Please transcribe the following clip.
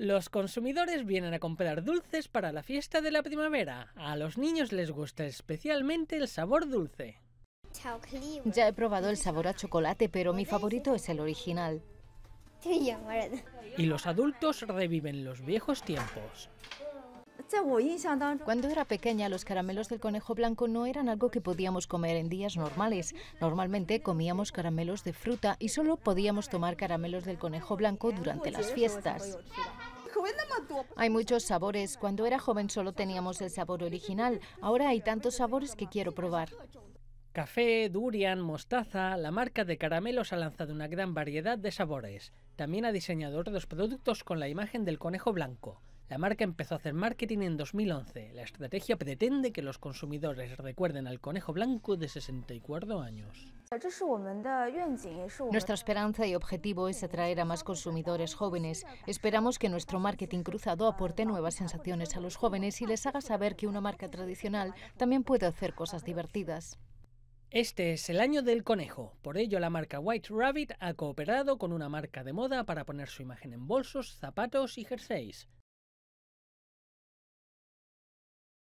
Los consumidores vienen a comprar dulces para la fiesta de la primavera. A los niños les gusta especialmente el sabor dulce. Ya he probado el sabor a chocolate, pero mi favorito es el original. Y los adultos reviven los viejos tiempos. Cuando era pequeña, los caramelos del conejo blanco no eran algo que podíamos comer en días normales. Normalmente comíamos caramelos de fruta y solo podíamos tomar caramelos del conejo blanco durante las fiestas. Hay muchos sabores. Cuando era joven solo teníamos el sabor original. Ahora hay tantos sabores que quiero probar. Café, durian, mostaza, la marca de caramelos ha lanzado una gran variedad de sabores. También ha diseñado otros productos con la imagen del conejo blanco. La marca empezó a hacer marketing en 2011. La estrategia pretende que los consumidores recuerden al conejo blanco de 64 años. Nuestra esperanza y objetivo es atraer a más consumidores jóvenes. Esperamos que nuestro marketing cruzado aporte nuevas sensaciones a los jóvenes y les haga saber que una marca tradicional también puede hacer cosas divertidas. Este es el año del conejo, por ello la marca White Rabbit ha cooperado con una marca de moda para poner su imagen en bolsos, zapatos y jerseys.